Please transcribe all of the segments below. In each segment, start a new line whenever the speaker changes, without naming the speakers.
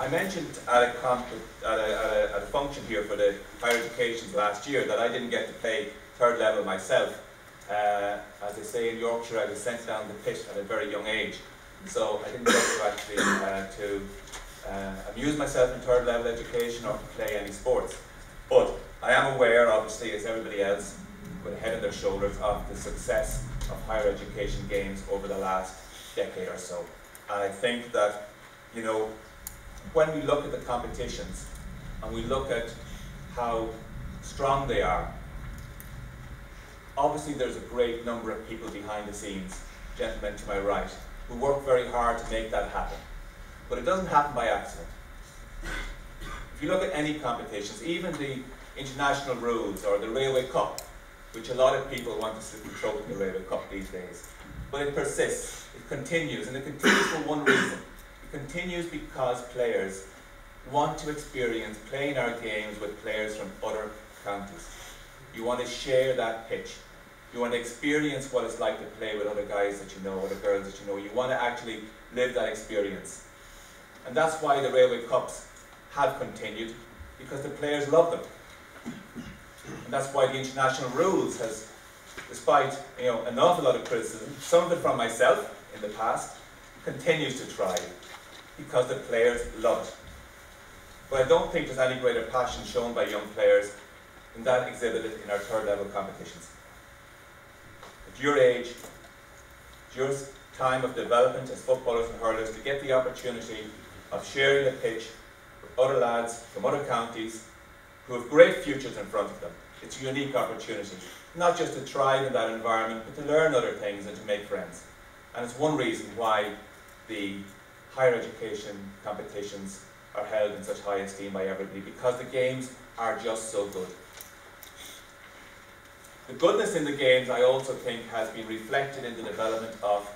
I mentioned at a, at, a, at, a, at a function here for the higher education last year that I didn't get to play third level myself. Uh, as they say in Yorkshire, I was sent down the pit at a very young age. So I didn't get to actually uh, to uh, amuse myself in third level education or to play any sports. But I am aware, obviously, as everybody else, with a head on their shoulders, of the success of higher education games over the last decade or so. And I think that, you know, when we look at the competitions and we look at how strong they are, obviously there's a great number of people behind the scenes, gentlemen to my right, who work very hard to make that happen. But it doesn't happen by accident. If you look at any competitions, even the international rules or the Railway Cup, which a lot of people want to slip the throat in the Railway Cup these days, but it persists, it continues, and it continues for one reason. Continues because players want to experience playing our games with players from other counties. You want to share that pitch. You want to experience what it's like to play with other guys that you know, other girls that you know. You want to actually live that experience. And that's why the Railway Cups have continued, because the players love them. And that's why the international rules has, despite you know, an awful lot of criticism, some of it from myself in the past, continues to thrive because the players love it. But I don't think there's any greater passion shown by young players than that exhibited in our third level competitions. At your age, it's your time of development as footballers and hurlers to get the opportunity of sharing a pitch with other lads from other counties who have great futures in front of them. It's a unique opportunity, not just to thrive in that environment, but to learn other things and to make friends. And it's one reason why the higher education competitions are held in such high esteem by everybody, because the games are just so good. The goodness in the games, I also think, has been reflected in the development of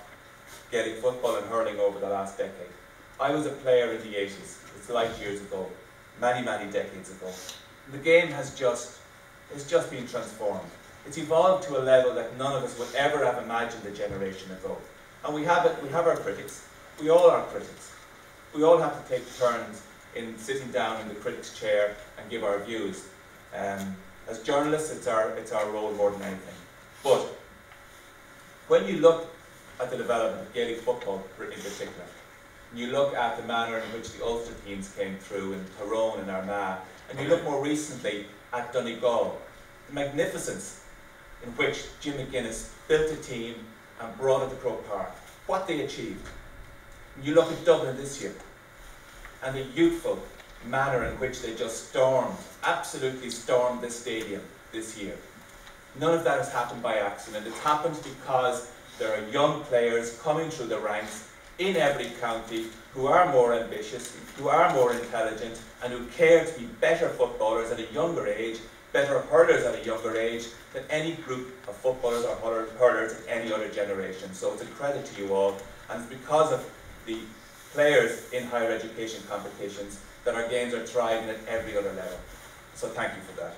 Gaelic football and hurling over the last decade. I was a player in the 80s, it's like years ago, many, many decades ago. The game has just, it's just been transformed. It's evolved to a level that none of us would ever have imagined a generation ago. And we have, it, we have our critics. We all are critics. We all have to take turns in sitting down in the critic's chair and give our views. Um, as journalists, it's our, it's our role more than anything. But when you look at the development of Gaelic football in particular, you look at the manner in which the Ulster teams came through in Tyrone and Armagh, and you look more recently at Donegal, the magnificence in which Jim McGuinness built a team and brought it to Croke Park, what they achieved. You look at Dublin this year, and the youthful manner in which they just stormed, absolutely stormed the stadium this year. None of that has happened by accident. It's happened because there are young players coming through the ranks in every county who are more ambitious, who are more intelligent, and who care to be better footballers at a younger age, better hurlers at a younger age than any group of footballers or hurlers in any other generation. So it's a credit to you all, and it's because of the players in higher education competitions that our games are thriving at every other level. So thank you for that.